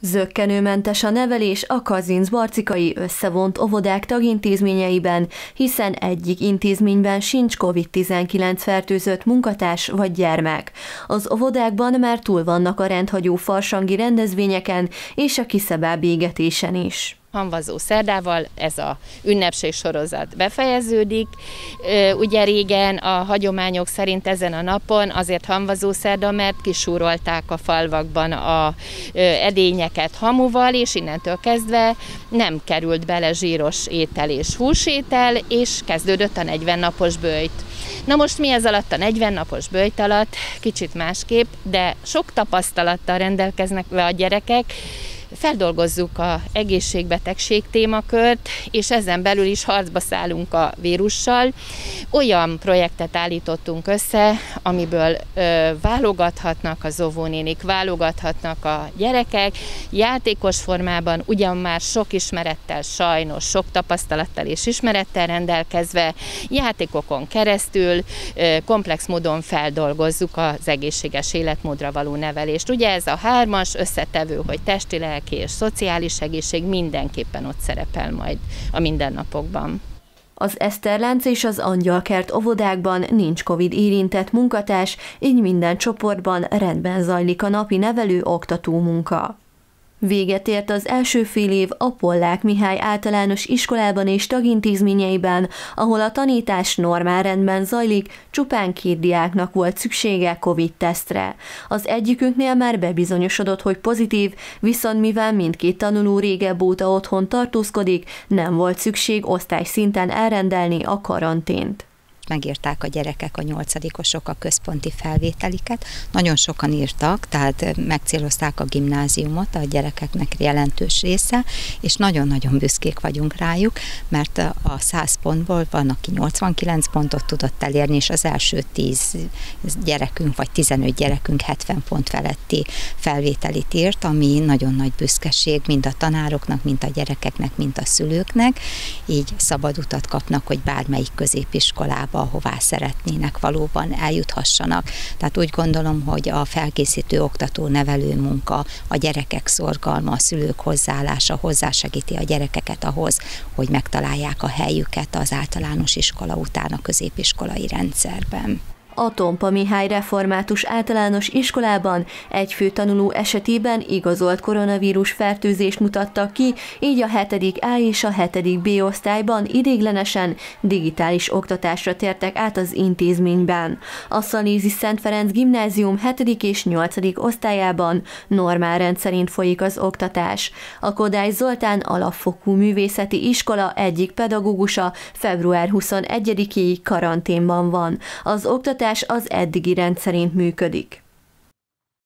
Zöggenőmentes a nevelés a Kazinc-Barcikai összevont óvodák tagintézményeiben, hiszen egyik intézményben sincs COVID-19 fertőzött munkatárs vagy gyermek. Az óvodákban már túl vannak a rendhagyó farsangi rendezvényeken és a kiszebább égetésen is hamvazó szerdával ez a ünnepség sorozat befejeződik. Ugye régen a hagyományok szerint ezen a napon azért hamvazó szerda, mert kisúrolták a falvakban a edényeket hamuval, és innentől kezdve nem került bele zsíros étel és húsétel, és kezdődött a 40 napos bőjt. Na most mi ez alatt a 40 napos bőjt alatt? Kicsit másképp, de sok tapasztalattal rendelkeznek a gyerekek, feldolgozzuk a egészségbetegség témakört, és ezen belül is harcba szállunk a vírussal. Olyan projektet állítottunk össze, amiből ö, válogathatnak az óvónénik, válogathatnak a gyerekek, játékos formában, ugyan már sok ismerettel, sajnos sok tapasztalattal és ismerettel rendelkezve, játékokon keresztül ö, komplex módon feldolgozzuk az egészséges életmódra való nevelést. Ugye ez a hármas összetevő, hogy testileg, lelki és szociális egészség mindenképpen ott szerepel majd a mindennapokban. Az Eszterlánc és az Angyalkert óvodákban nincs Covid érintett munkatárs, így minden csoportban rendben zajlik a napi nevelő-oktató munka. Véget ért az első fél év a Mihály általános iskolában és tagintézményeiben, ahol a tanítás normál rendben zajlik, csupán két diáknak volt szüksége COVID-tesztre. Az egyikünknél már bebizonyosodott, hogy pozitív, viszont mivel mindkét tanuló régebb óta otthon tartózkodik, nem volt szükség osztályszinten elrendelni a karantént megírták a gyerekek, a nyolcadikosok a központi felvételiket. Nagyon sokan írtak, tehát megcélozták a gimnáziumot, a gyerekeknek jelentős része, és nagyon-nagyon büszkék vagyunk rájuk, mert a 100 pontból van, aki 89 pontot tudott elérni, és az első 10 gyerekünk, vagy 15 gyerekünk 70 pont feletti felvételit írt, ami nagyon nagy büszkeség mind a tanároknak, mind a gyerekeknek, mind a szülőknek, így szabad utat kapnak, hogy bármelyik középiskolába irányba, ahová szeretnének valóban eljuthassanak. Tehát úgy gondolom, hogy a felkészítő oktató nevelő munka, a gyerekek szorgalma, a szülők hozzáállása hozzásegíti a gyerekeket ahhoz, hogy megtalálják a helyüket az általános iskola után a középiskolai rendszerben. A Tompa Mihály Református Általános Iskolában egy fő tanuló esetében igazolt koronavírus fertőzést mutattak ki, így a 7. A és a 7. B osztályban idéglenesen digitális oktatásra tértek át az intézményben. A Szalézi Szent Ferenc Gimnázium 7. és 8. osztályában normál rendszerint folyik az oktatás. A Kodály Zoltán alapfokú művészeti iskola egyik pedagógusa február 21-ig karanténban van. Az oktatás oktatás az eddigi rendszerint működik.